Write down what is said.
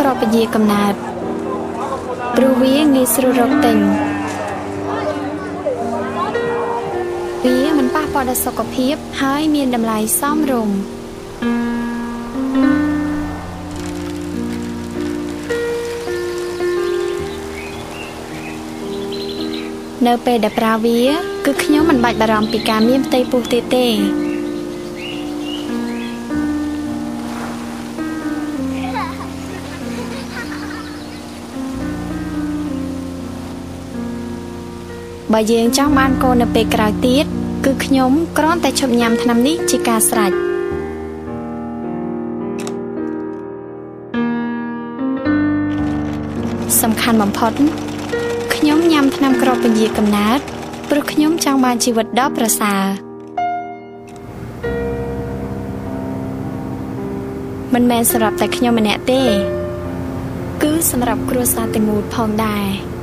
ក្របពជាកំណើតព្រោះវាងាយស្រួលរកទិញវាមិនប៉ះពាល់ដល់សុខភាព ហើយមានតម្លៃសមរម្យនៅពេលដែលប្រើវា គឺខ្ញុំមិនបាច់បារម្ភពីការមានផ្ទៃពោះទៀតទេ បើយើងចង់បានកូននៅពេលក្រោយទៀតគឺខ្ញុំគ្រាន់តែឈប់ញ៉ាំថ្នាំនេះជាការស្រេចសំខាន់បំផុតខ្ញុំញ៉ាំថ្នាំក្របពញាកំណើតព្រោះខ្ញុំចង់បានជីវិតដ៏ប្រសើរមិនមែនសម្រាប់តែខ្ញុំម្នាក់ទេ គឺសម្រាប់គ្រួសារទាំងមូលផងដែរ